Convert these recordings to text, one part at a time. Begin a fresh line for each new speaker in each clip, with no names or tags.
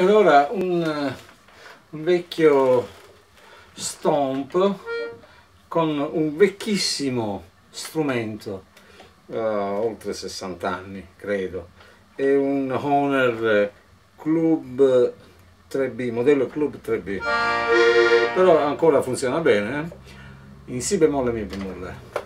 Allora, un, un vecchio stomp con un vecchissimo strumento, uh, oltre 60 anni credo, è un Honor Club 3B, modello Club 3B, però ancora funziona bene, eh? in Si bemolle Mi bemolle.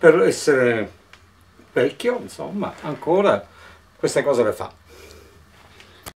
Per essere vecchio, insomma, ancora queste cose le fa.